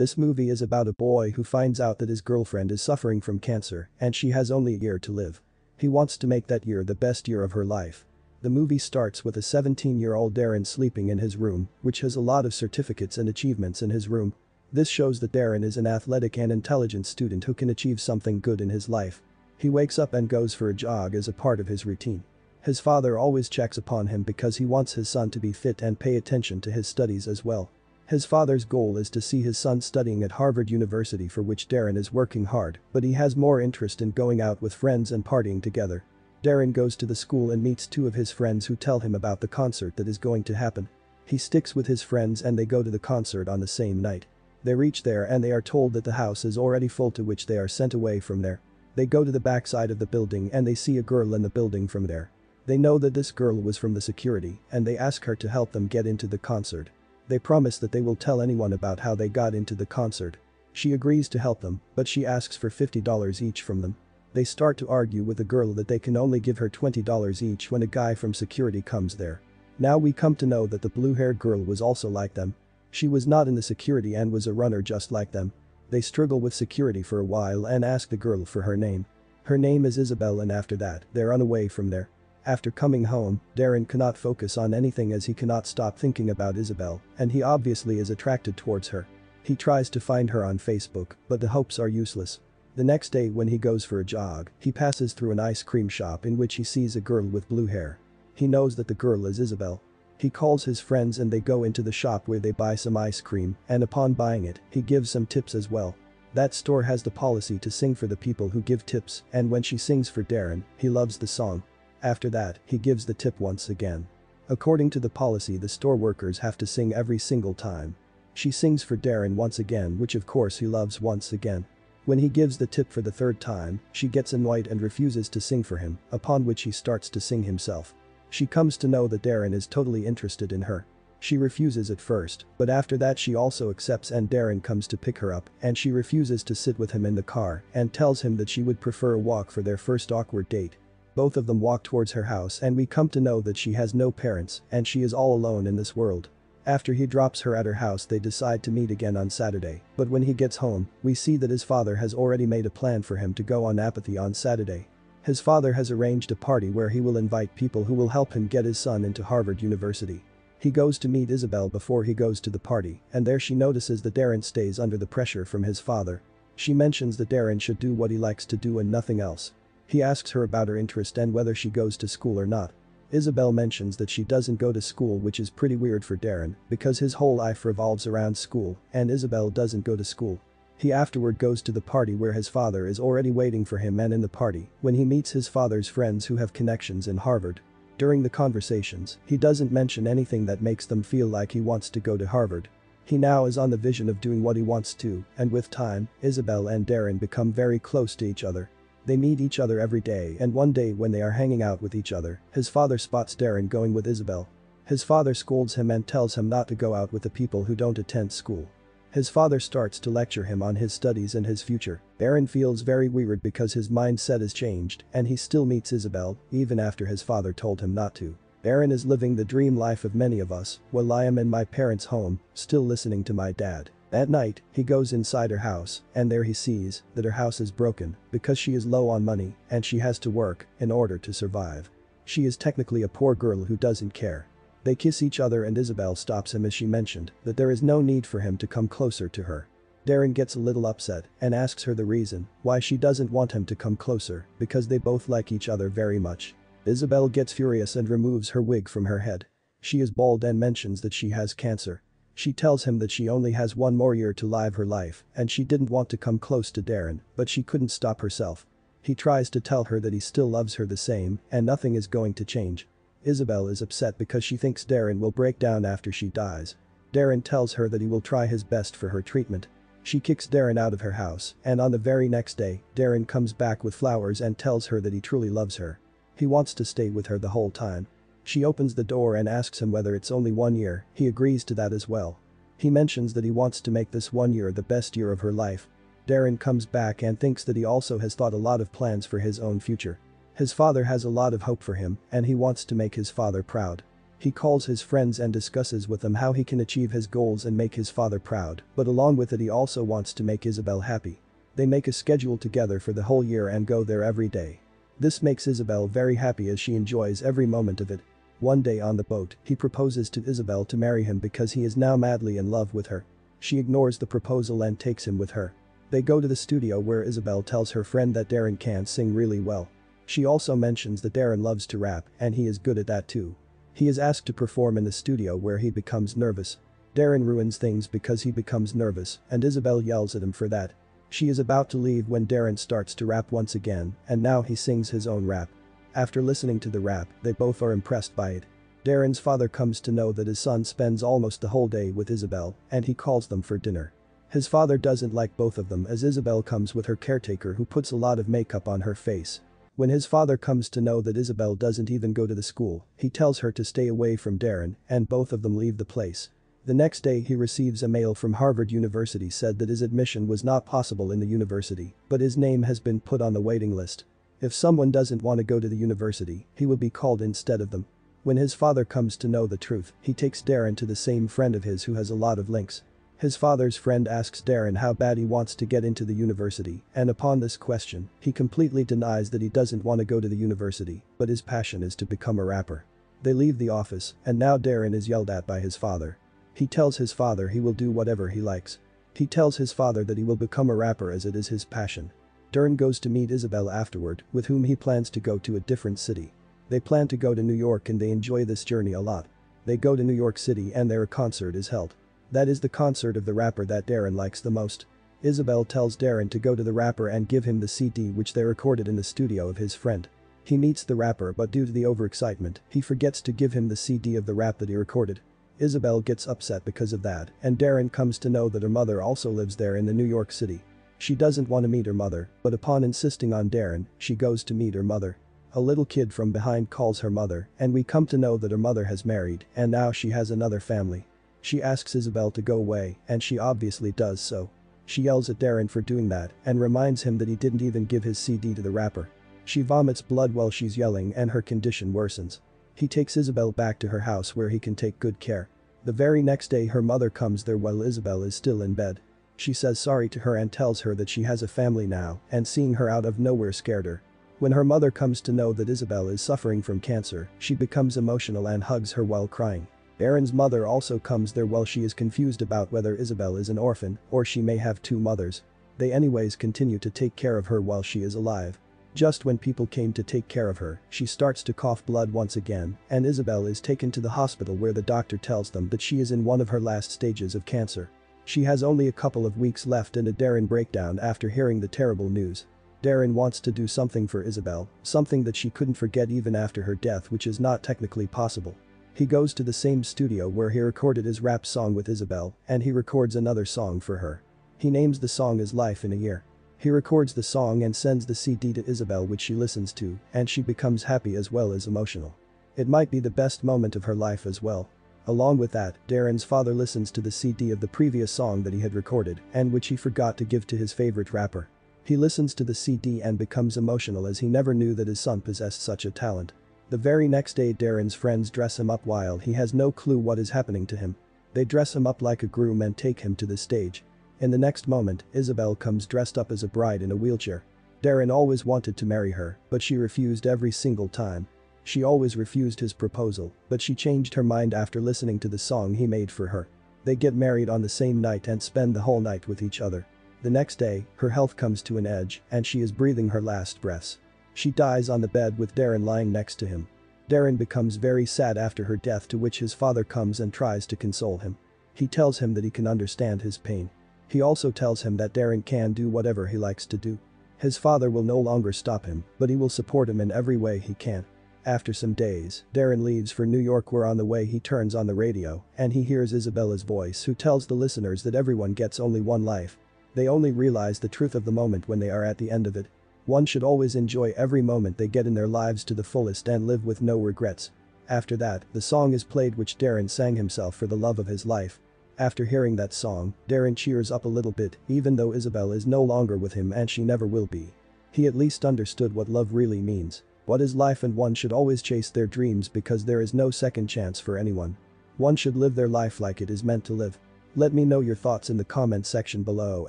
This movie is about a boy who finds out that his girlfriend is suffering from cancer and she has only a year to live. He wants to make that year the best year of her life. The movie starts with a 17-year-old Daryn sleeping in his room, which has a lot of certificates and achievements in his room. This shows that Daryn is an athletic and intelligent student who can achieve something good in his life. He wakes up and goes for a jog as a part of his routine. His father always checks upon him because he wants his son to be fit and pay attention to his studies as well. His father's goal is to see his son studying at Harvard University for which Daryn is working hard, but he has more interest in going out with friends and partying together. Daryn goes to the school and meets two of his friends who tell him about the concert that is going to happen. He sticks with his friends and they go to the concert on the same night. They reach there and they are told that the house is already full to which they are sent away from there. They go to the backside of the building and they see a girl in the building from there. They know that this girl was from the security and they ask her to help them get into the concert. They promise that they will tell anyone about how they got into the concert. She agrees to help them, but she asks for $50 each from them. They start to argue with the girl that they can only give her $20 each when a guy from security comes there. Now we come to know that the blue-haired girl was also like them. She was not in the security and was a runner just like them. They struggle with security for a while and ask the girl for her name. Her name is Isabel and after that, they run away from there. After coming home, Daryn cannot focus on anything as he cannot stop thinking about Isabel, and he obviously is attracted towards her. He tries to find her on Facebook, but the hopes are useless. The next day when he goes for a jog, he passes through an ice cream shop in which he sees a girl with blue hair. He knows that the girl is Isabel. He calls his friends and they go into the shop where they buy some ice cream and upon buying it, he gives some tips as well. That store has the policy to sing for the people who give tips and when she sings for Daryn, he loves the song. After that, he gives the tip once again. According to the policy the store workers have to sing every single time. She sings for Daryn once again which of course he loves once again. When he gives the tip for the third time, she gets annoyed and refuses to sing for him, upon which he starts to sing himself. She comes to know that Daryn is totally interested in her. She refuses at first, but after that she also accepts and Daryn comes to pick her up and she refuses to sit with him in the car and tells him that she would prefer a walk for their first awkward date. Both of them walk towards her house and we come to know that she has no parents and she is all alone in this world. After he drops her at her house they decide to meet again on Saturday, but when he gets home, we see that his father has already made a plan for him to go on apathy on Saturday. His father has arranged a party where he will invite people who will help him get his son into Harvard University. He goes to meet Isabel before he goes to the party, and there she notices that Daryn stays under the pressure from his father. She mentions that Daryn should do what he likes to do and nothing else. He asks her about her interest and whether she goes to school or not. Isabel mentions that she doesn't go to school which is pretty weird for Daryn because his whole life revolves around school and Isabel doesn't go to school. He afterward goes to the party where his father is already waiting for him and in the party, when he meets his father's friends who have connections in Harvard. During the conversations, he doesn't mention anything that makes them feel like he wants to go to Harvard. He now is on the vision of doing what he wants to, and with time, Isabel and Daryn become very close to each other. They meet each other every day and one day when they are hanging out with each other, his father spots Daryn going with Isabel. His father scolds him and tells him not to go out with the people who don't attend school. His father starts to lecture him on his studies and his future. Daryn feels very weird because his mindset has changed and he still meets Isabel, even after his father told him not to. Darren is living the dream life of many of us, while I am in my parents' home, still listening to my dad. At night, he goes inside her house, and there he sees that her house is broken because she is low on money and she has to work in order to survive. She is technically a poor girl who doesn't care. They kiss each other and Isabel stops him as she mentioned that there is no need for him to come closer to her. Daryn gets a little upset and asks her the reason why she doesn't want him to come closer because they both like each other very much. Isabel gets furious and removes her wig from her head. She is bald and mentions that she has cancer. She tells him that she only has one more year to live her life and she didn't want to come close to Daryn, but she couldn't stop herself. He tries to tell her that he still loves her the same and nothing is going to change. Isabel is upset because she thinks Daryn will break down after she dies. Daryn tells her that he will try his best for her treatment. She kicks Daryn out of her house and on the very next day, Daryn comes back with flowers and tells her that he truly loves her. He wants to stay with her the whole time. She opens the door and asks him whether it's only one year, he agrees to that as well. He mentions that he wants to make this one year the best year of her life. Daryn comes back and thinks that he also has thought a lot of plans for his own future. His father has a lot of hope for him and he wants to make his father proud. He calls his friends and discusses with them how he can achieve his goals and make his father proud, but along with it he also wants to make Isabel happy. They make a schedule together for the whole year and go there every day. This makes Isabel very happy as she enjoys every moment of it. One day on the boat, he proposes to Isabel to marry him because he is now madly in love with her. She ignores the proposal and takes him with her. They go to the studio where Isabel tells her friend that Daryn can't sing really well. She also mentions that Daryn loves to rap and he is good at that too. He is asked to perform in the studio where he becomes nervous. Daryn ruins things because he becomes nervous and Isabel yells at him for that. She is about to leave when Daryn starts to rap once again and now he sings his own rap. After listening to the rap, they both are impressed by it. Daryn's father comes to know that his son spends almost the whole day with Isabel and he calls them for dinner. His father doesn't like both of them as Isabel comes with her caretaker who puts a lot of makeup on her face. When his father comes to know that Isabel doesn't even go to the school, he tells her to stay away from Daryn and both of them leave the place. The next day he receives a mail from Harvard University said that his admission was not possible in the university, but his name has been put on the waiting list. If someone doesn't want to go to the university, he will be called instead of them. When his father comes to know the truth, he takes Daryn to the same friend of his who has a lot of links. His father's friend asks Daryn how bad he wants to get into the university, and upon this question, he completely denies that he doesn't want to go to the university, but his passion is to become a rapper. They leave the office, and now Daryn is yelled at by his father. He tells his father he will do whatever he likes. He tells his father that he will become a rapper as it is his passion. Daryn goes to meet Isabel afterward, with whom he plans to go to a different city. They plan to go to New York and they enjoy this journey a lot. They go to New York City and there a concert is held. That is the concert of the rapper that Daryn likes the most. Isabel tells Daryn to go to the rapper and give him the CD which they recorded in the studio of his friend. He meets the rapper but due to the overexcitement, he forgets to give him the CD of the rap that he recorded. Isabel gets upset because of that and Daryn comes to know that her mother also lives there in the New York City. She doesn't want to meet her mother, but upon insisting on Daryn, she goes to meet her mother. A little kid from behind calls her mother and we come to know that her mother has married and now she has another family. She asks Isabel to go away and she obviously does so. She yells at Daryn for doing that and reminds him that he didn't even give his CD to the rapper. She vomits blood while she's yelling and her condition worsens. He takes Isabel back to her house where he can take good care. The very next day her mother comes there while Isabel is still in bed. She says sorry to her and tells her that she has a family now and seeing her out of nowhere scared her. When her mother comes to know that Isabel is suffering from cancer, she becomes emotional and hugs her while crying. Daryn's mother also comes there while she is confused about whether Isabel is an orphan or she may have two mothers. They anyways continue to take care of her while she is alive. Just when people came to take care of her, she starts to cough blood once again and Isabel is taken to the hospital where the doctor tells them that she is in one of her last stages of cancer. She has only a couple of weeks left and a Daryn breakdown after hearing the terrible news. Daryn wants to do something for Isabel, something that she couldn't forget even after her death which is not technically possible. He goes to the same studio where he recorded his rap song with Isabel and he records another song for her. He names the song as Life in a Year. He records the song and sends the CD to Isabel which she listens to and she becomes happy as well as emotional. It might be the best moment of her life as well. Along with that, Daryn's father listens to the CD of the previous song that he had recorded and which he forgot to give to his favorite rapper. He listens to the CD and becomes emotional as he never knew that his son possessed such a talent. The very next day Daryn's friends dress him up while he has no clue what is happening to him. They dress him up like a groom and take him to the stage. In the next moment, Isabel comes dressed up as a bride in a wheelchair. Daryn always wanted to marry her, but she refused every single time. She always refused his proposal, but she changed her mind after listening to the song he made for her. They get married on the same night and spend the whole night with each other. The next day, her health comes to an edge and she is breathing her last breaths. She dies on the bed with Daryn lying next to him. Daryn becomes very sad after her death to which his father comes and tries to console him. He tells him that he can understand his pain. He also tells him that Daryn can do whatever he likes to do. His father will no longer stop him, but he will support him in every way he can. After some days, Daryn leaves for New York where on the way he turns on the radio and he hears Isabella's voice who tells the listeners that everyone gets only one life. They only realize the truth of the moment when they are at the end of it. One should always enjoy every moment they get in their lives to the fullest and live with no regrets. After that, the song is played which Daryn sang himself for the love of his life. After hearing that song, Daryn cheers up a little bit even though Isabel is no longer with him and she never will be. He at least understood what love really means. What is life and one should always chase their dreams because there is no second chance for anyone. One should live their life like it is meant to live. Let me know your thoughts in the comment section below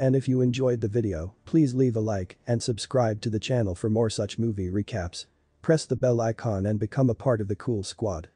and if you enjoyed the video, please leave a like and subscribe to the channel for more such movie recaps. Press the bell icon and become a part of the cool squad.